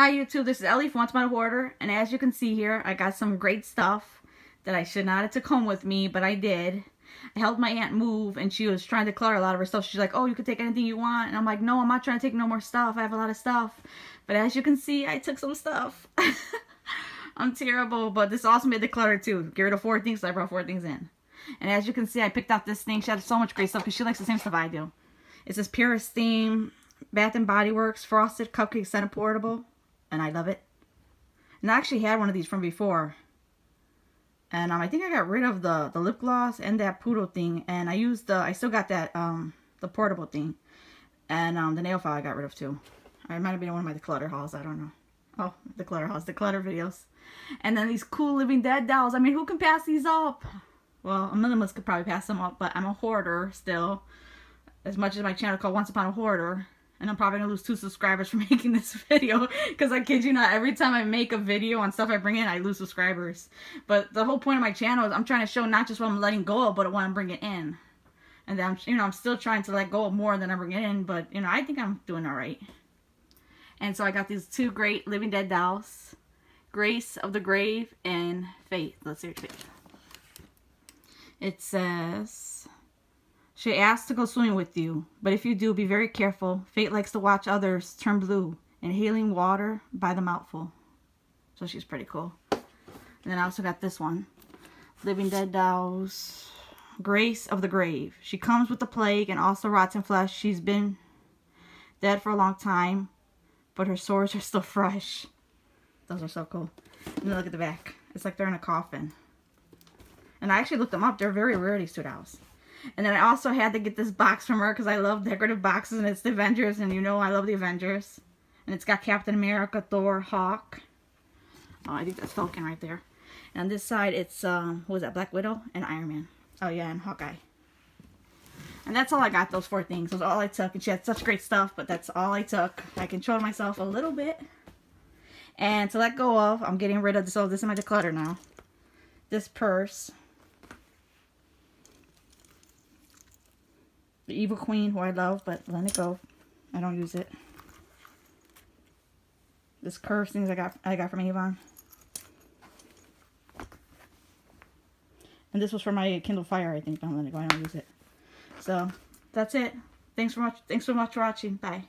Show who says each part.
Speaker 1: Hi YouTube, this is Ellie from Once Upon Hoarder, and as you can see here, I got some great stuff that I should not have took home with me, but I did. I helped my aunt move, and she was trying to clutter a lot of her stuff. She's like, oh, you can take anything you want, and I'm like, no, I'm not trying to take no more stuff. I have a lot of stuff, but as you can see, I took some stuff. I'm terrible, but this also made the clutter too. Get rid of four things, so I brought four things in. And as you can see, I picked out this thing. She had so much great stuff because she likes the same stuff I do. It's this Purist Theme Bath and Body Works Frosted Cupcake Scented Portable. And I love it. And I actually had one of these from before. And um, I think I got rid of the, the lip gloss and that poodle thing. And I used the, I still got that, um, the portable thing. And um, the nail file I got rid of too. It might have been one of my clutter hauls. I don't know. Oh, the clutter hauls, the clutter videos. And then these cool Living Dead dolls. I mean, who can pass these up? Well, a minimalist could probably pass them up, but I'm a hoarder still. As much as my channel called Once Upon a Hoarder. And I'm probably to lose two subscribers for making this video. Because I kid you not, every time I make a video on stuff I bring in, I lose subscribers. But the whole point of my channel is I'm trying to show not just what I'm letting go of, but what I'm bringing in. And then I'm, you know, I'm still trying to let go of more than I'm bringing in. But, you know, I think I'm doing alright. And so I got these two great Living Dead dolls. Grace of the Grave and Faith. Let's see her Faith. It says, she asks to go swimming with you, but if you do, be very careful. Fate likes to watch others turn blue, inhaling water by the mouthful. So she's pretty cool. And then I also got this one. Living Dead Dolls. Grace of the Grave. She comes with the plague and also rotten flesh. She's been dead for a long time, but her sores are still fresh. Those are so cool. And look at the back. It's like they're in a coffin. And I actually looked them up. They're very rare, these two dolls. And then I also had to get this box from her because I love decorative boxes and it's the Avengers and you know I love the Avengers. And it's got Captain America, Thor, Hawk. Oh, I think that's Falcon right there. And on this side it's, um, what was that, Black Widow and Iron Man. Oh yeah, and Hawkeye. And that's all I got, those four things. Those all I took. And she had such great stuff, but that's all I took. I controlled myself a little bit. And to let go of, I'm getting rid of this. Oh, this is my declutter now. This purse. The Evil Queen, who I love, but let it go. I don't use it. This curse things I got I got from Avon. And this was for my Kindle Fire, I think. Don't let it go. I don't use it. So that's it. Thanks for much. Thanks so much for watching. Bye.